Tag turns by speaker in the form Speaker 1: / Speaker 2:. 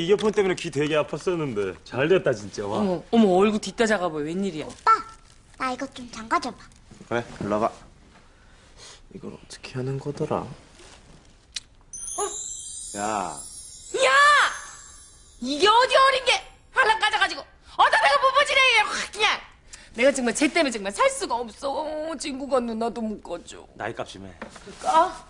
Speaker 1: 이어폰 때문에 귀 되게 아팠었는데 잘 됐다 진짜 와.
Speaker 2: 어머, 어머, 얼굴 뒷다 작아 보여. 웬일이야?
Speaker 3: 오빠, 나 이것 좀 잠가줘봐.
Speaker 4: 그래 올라가 이걸 어떻게 하는 거더라 어? 야
Speaker 2: 야! 이게 어디 어린 게 하나 가져가지고 어디다 내가 뽀뽀지네 확 그냥 내가 정말 쟤 때문에 정말 살 수가 없어 어, 친구가 누나도 묶어줘
Speaker 1: 나이 값이네.
Speaker 2: 아